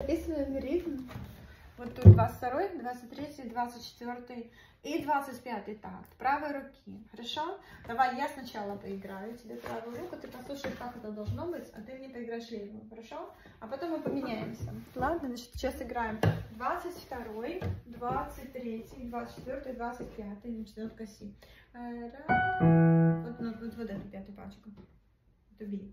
Записываем ритм. Вот тут 22, 23, 24 и 25 такт правой руки. Хорошо? Давай я сначала поиграю тебе правую руку, ты послушай, как это должно быть, а ты мне поиграешь левую. Хорошо? А потом мы поменяемся. Ладно, значит, сейчас играем 22, 23, 24, 25. Значит, вот коси. Раз. Вот, вот, вот, эту пятую пачку. Это би.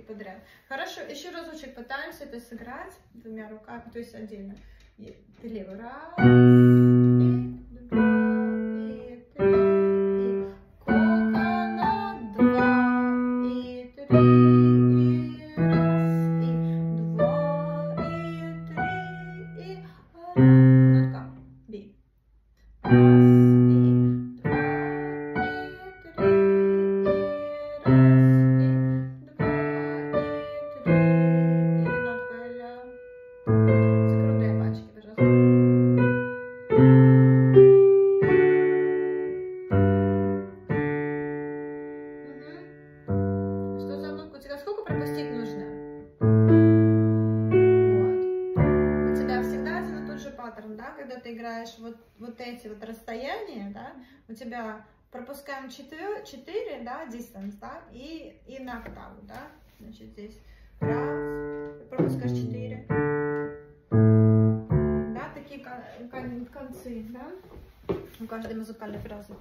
подряд. Хорошо, еще разочек пытаемся это сыграть двумя руками, то есть отдельно. И левый раз, играешь вот, вот эти вот расстояния, да, у тебя пропускаем 4, 4 да, distance, да, и, и на октаву, да, значит, здесь раз, пропускаешь 4, да, такие кон концы, да, у каждой музыкальной фразы.